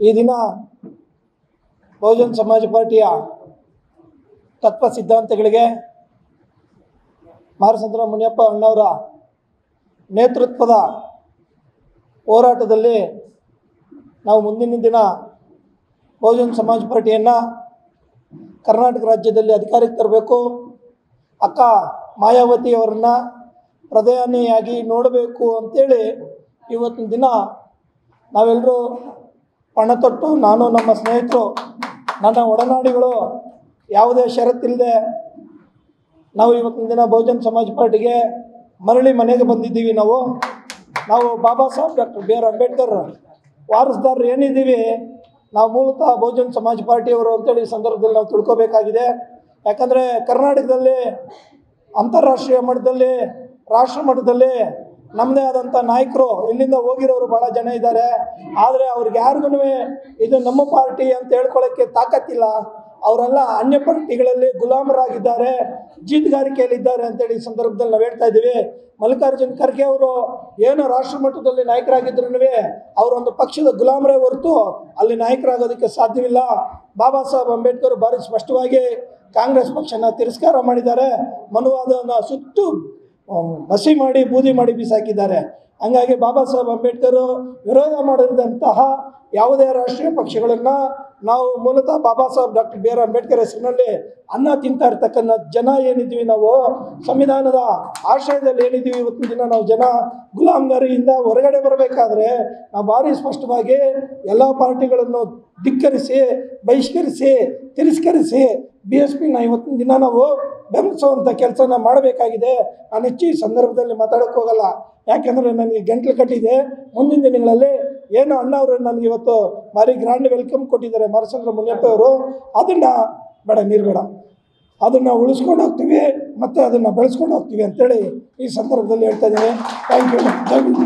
ಈ ದಿನ ಬಹುಜನ್ ಸಮಾಜ ಪಾರ್ಟಿಯ ತತ್ವ ಸಿದ್ಧಾಂತಗಳಿಗೆ ಮಾರಸಂದ್ರ ಮುನಿಯಪ್ಪ ಅಣ್ಣವರ ನೇತೃತ್ವದ ಹೋರಾಟದಲ್ಲಿ ನಾವು ಮುಂದಿನ ದಿನ ಬಹುಜನ್ ಸಮಾಜ ಪಾರ್ಟಿಯನ್ನು ಕರ್ನಾಟಕ ರಾಜ್ಯದಲ್ಲಿ ಅಧಿಕಾರಕ್ಕೆ ತರಬೇಕು. ಅಕ್ಕ ಮಾಯಾವತಿ ಅವರನ್ನು ಪ್ರಧಾನಿಯಾಗಿ ನೋಡಬೇಕು ಅಂತೇಳಿ ಇವತ್ತಿನ ದಿನ ನಾವೆಲ್ಲರೂ ಪಣ ತೊಟ್ಟು ನಾನು ನಮ್ಮ ಸ್ನೇಹಿತರು, ನನ್ನ ಒಡನಾಡಿಗಳು, ಯಾವುದೇ ಷರತ್ತಿಲ್ಲದೆ ನಾವು ಇವತ್ತಿನ ದಿನ ಬಹುಜನ ಸಮಾಜ ಪಾರ್ಟಿಗೆ ಮರಳಿ ಮನೆಗೆ ಬಂದಿದ್ದೀವಿ ನಾವು. ನಾವು Baba Saheb doctor B R Ambedkar ವಾರಸ್ದಾರರು ಏನಿದ್ದೀವಿ, ನಾವು ಮೂಲತಃ ಬಹುಜನ ಸಮಾಜ ಪಾರ್ಟಿಯವರು ಅಂತೇಳಿ ಈ ಸಂದರ್ಭದಲ್ಲಿ ನಾವು ತಿಳ್ಕೋಬೇಕಾಗಿದೆ. ಯಾಕಂದರೆ ಕರ್ನಾಟಕದಲ್ಲಿ, ಅಂತಾರಾಷ್ಟ್ರೀಯ ಮಟ್ಟದಲ್ಲಿ, ರಾಷ್ಟ್ರ ಮಟ್ಟದಲ್ಲಿ ನಮ್ಮದೇ ಆದಂಥ ನಾಯಕರು, ಇಲ್ಲಿಂದ ಹೋಗಿರೋರು ಭಾಳ ಜನ ಇದ್ದಾರೆ. ಆದರೆ ಅವ್ರಿಗೆ ಯಾರಿಗೂ ಇದು ನಮ್ಮ ಪಾರ್ಟಿ ಅಂತ ಹೇಳ್ಕೊಳ್ಳೋಕ್ಕೆ ತಾಕತ್ತಿಲ್ಲ. ಅವರೆಲ್ಲ ಅನ್ಯ ಪಾರ್ಟಿಗಳಲ್ಲಿ ಗುಲಾಮರಾಗಿದ್ದಾರೆ, ಜೀತಗಾರಿಕೆಯಲ್ಲಿದ್ದಾರೆ ಅಂತೇಳಿ ಈ ಸಂದರ್ಭದಲ್ಲಿ ನಾವು ಹೇಳ್ತಾ ಇದ್ದೀವಿ. ಮಲ್ಲಿಕಾರ್ಜುನ್ ಖರ್ಗೆ ಅವರು ಏನು ರಾಷ್ಟ್ರ ಮಟ್ಟದಲ್ಲಿ ನಾಯಕರಾಗಿದ್ರು ಅವರೊಂದು ಪಕ್ಷದ ಗುಲಾಮರೇ ಹೊರತು ಅಲ್ಲಿ ನಾಯಕರಾಗೋದಕ್ಕೆ ಸಾಧ್ಯವಿಲ್ಲ. ಬಾಬಾ ಸಾಹೇಬ್ ಅಂಬೇಡ್ಕರ್ ಭಾರಿ ಸ್ಪಷ್ಟವಾಗಿ ಕಾಂಗ್ರೆಸ್ ಪಕ್ಷನ ತಿರಸ್ಕಾರ ಮಾಡಿದ್ದಾರೆ. ಮನುವಾದನ ಸುತ್ತು ಮಸಿ ಮಾಡಿ, ಬೂದಿ ಮಾಡಿ ಬಿಸಾಕಿದ್ದಾರೆ. ಹಂಗಾಗಿ ಬಾಬಾ ಸಾಹೇಬ್ ಅಂಬೇಡ್ಕರ್ ವಿರೋಧ ಮಾಡಿದಂತಹ ಯಾವುದೇ ರಾಷ್ಟ್ರೀಯ ಪಕ್ಷಗಳನ್ನು ನಾವು ಮೂಲತಃ Baba Saheb doctor B R Ambedkar ಹೆಸರಿನಲ್ಲಿ ಅನ್ನ ತಿಂತಾ ಇರ್ತಕ್ಕಂಥ ಜನ ಏನಿದ್ದೀವಿ ನಾವು, ಸಂವಿಧಾನದ ಆಶ್ರಯದಲ್ಲಿ ಏನಿದ್ದೀವಿ ಇವತ್ತಿನ ದಿನ ನಾವು ಜನ ಗುಲಾಮ್ಗಾರಿಯಿಂದ ಹೊರಗಡೆ ಬರಬೇಕಾದ್ರೆ ನಾವು ಭಾರಿ ಸ್ಪಷ್ಟವಾಗಿ ಎಲ್ಲ ಪಾರ್ಟಿಗಳನ್ನು ಧಿಕ್ಕರಿಸಿ, ಬಹಿಷ್ಕರಿಸಿ ತಿರಸ್ಕರಿಸಿ ಬಿ ಎಸ್ ಪಿನ ಇವತ್ತಿನ ದಿನ ನಾವು ಬೆಂಬಲಿಸುವಂಥ ಕೆಲಸನ ಮಾಡಬೇಕಾಗಿದೆ. ನಾನು ಹೆಚ್ಚು ಈ ಸಂದರ್ಭದಲ್ಲಿ ಮಾತಾಡೋಕ್ಕೆ ಹೋಗಲ್ಲ. ಯಾಕೆಂದರೆ ನನಗೆ ಗಂಟ್ಲು ಕಟ್ಟಿದೆ ಮುಂದಿನ ದಿನಗಳಲ್ಲಿ ಏನು ಅಣ್ಣ ಅವರು ನನಗೆ ಇವತ್ತು ಭಾರಿ ಗ್ರ್ಯಾಂಡ್ ವೆಲ್ಕಮ್ ಕೊಟ್ಟಿದ್ದಾರೆ ಮರಸಂದ್ರ ಮುನಿಯಪ್ಪ ಅವರು. ಅದನ್ನು ಬೇಡ, ನೀರು ಬೇಡ. ಅದನ್ನು ಉಳಿಸ್ಕೊಂಡು ಹೋಗ್ತೀವಿ ಮತ್ತು ಅದನ್ನು ಬೆಳೆಸ್ಕೊಂಡು ಹೋಗ್ತೀವಿ ಅಂತೇಳಿ ಈ ಸಂದರ್ಭದಲ್ಲಿ ಹೇಳ್ತಾ ಇದ್ದೀನಿ. Thank you